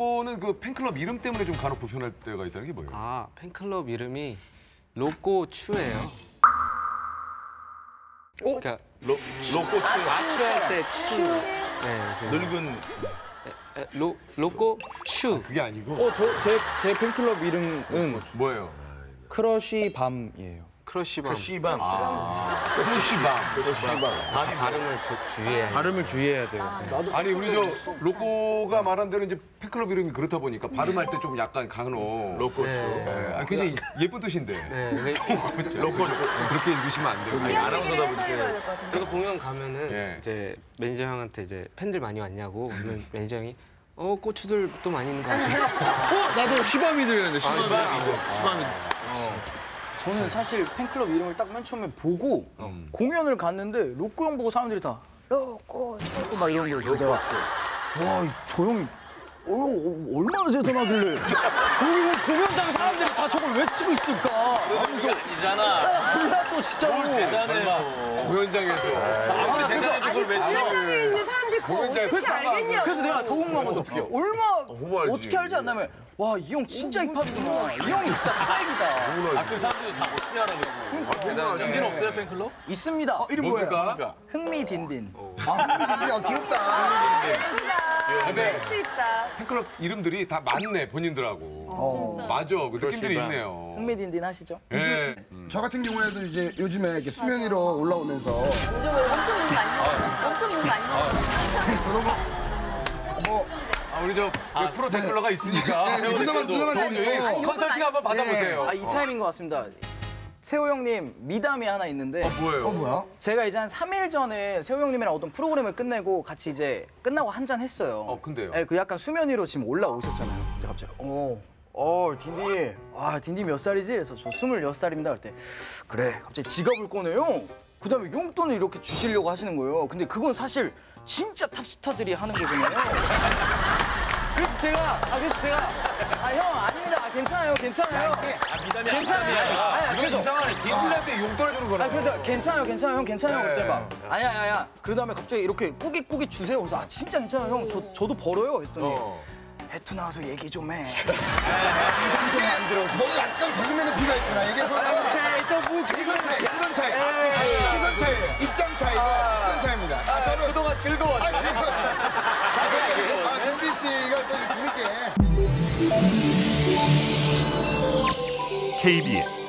로꼬는 그 팬클럽 이름 때문에 좀 간혹 불편할 때가 있다는 게 뭐예요? 아 팬클럽 이름이 로꼬츄예요. 그러니까 로, 로꼬츄 아츄할 때 츄. 네, 그래서 늙은 에, 로 로꼬츄. 그게 아니고 어, 저, 제, 제 팬클럽 이름은 뭐예요? 크러쉬 밤이에요. 크러쉬밤. 시밤. 크러쉬밤. 아, 발음을 조- 주의해야 발음을 주의해야 돼요. 아니 우리 저 로꼬가 말한 대로 이제 팬클럽 이름이 그렇다 보니까 발음할 때 좀 약간 간혹 로꼬츄. 네. 예, 아, 굉장히 예쁜 뜻인데 네, 근데 로꼬츄. 그렇게 읽으시면 안 돼요. 아나운서다 해서 보니까. 그래서 공연 가면은 예. 이제 매니저 형한테 이제 팬들 많이 왔냐고 그러면 매니저 형이 어 고추들 또 많이 있는 거 같아요. 어, 나도 시밤이 들렸는데, 시밤이. 시밤이. 저는 사실 팬클럽 이름을 딱 맨 처음에 보고 공연을 갔는데 로꼬 형 보고 사람들이 다 로꼬 초막 이런 걸 내가 와저 형이 어, 어, 얼마나 제대하길래. 우리 공연장 사람들이 다 저걸 외치고 있을까? 하면서 아니잖아. 몰랐어 진짜로. 대단해요. 공연장에서. 아, 그래서 아니 그걸 공연 어떻게 알겠냐고. 그래서 내가 더욱만 어떻게 얼마 홍보하지. 어떻게 알지 않냐면 와 이 형 진짜 힙합이구나 이 형이 진짜 스웩이다 아, 그 사람들이 다 어떻게 알아, 대단하네. 여기는 없어요, 팬클럽? 있습니다 이름 뭐예요? 뭡니까? 흥미 딘딘 아, 야, 귀엽다. 근데 할수 있다. 팬클럽 이름들이 다 맞네 본인들하고. 맞아, 그 느낌들이 있네요. 흥미딘딘 하시죠 예. 저 같은 경우에도 이제 요즘에 이렇게 수면 위로 올라오면서 엄청 엄청 욕 많이 먹어. 엄청 욕 많이 먹어. 저도 뭐, 뭐 아, 우리 저 프로 댓글러가 있으니까 네, 누나만 누나만 저기 다니고 컨설팅 한번 받아보세요. 아 이 타임인 것 같습니다 세호 형님 미담이 하나 있는데 뭐예요? 어 뭐야? 제가 이제 한 3일 전에 세호 형님이랑 어떤 프로그램을 끝내고 같이 이제 끝나고 한잔 했어요. 어, 근데요? 네, 그 약간 수면 위로 지금 올라오셨잖아요. 근데 갑자기 어, 어, 딘디, 아, 딘디 몇 살이지? 그래서 저 26살입니다. 그럴 때 그래, 갑자기 지갑을 꺼내요. 그 다음에 용돈을 이렇게 주시려고 하시는 거예요. 근데 그건 사실 진짜 탑스타들이 하는 거거든요. 그래서 제가, 아, 그래서 제가, 아, 형, 아닙니다. 아, 괜찮아요, 괜찮아요. 아, 미담이 괜찮아요. 아니, 이건 그래서 이상하네. 딩블한테 용돈을 주는 거라. 아 그래서 괜찮아요 괜찮아요 형 괜찮아요 네. 그때 막 아니야 아니야 아니야 그 다음에 갑자기 이렇게 꾸깃꾸깃 주세요 그래서 아 진짜 괜찮아요 형 저, 저도 벌어요 했더니 어. 해투 나와서 얘기 좀 해. 이건 좀안 들어 너 약간 개그맨의 피가 있구나. 이게 서로 시선 차이, 시선 차이, 시선 차이, 입장 차이, 시선 차이입니다. 아, 저는 그동안 즐거웠어. 아, 지금 아, 김지 씨가 또 재밌게. KBS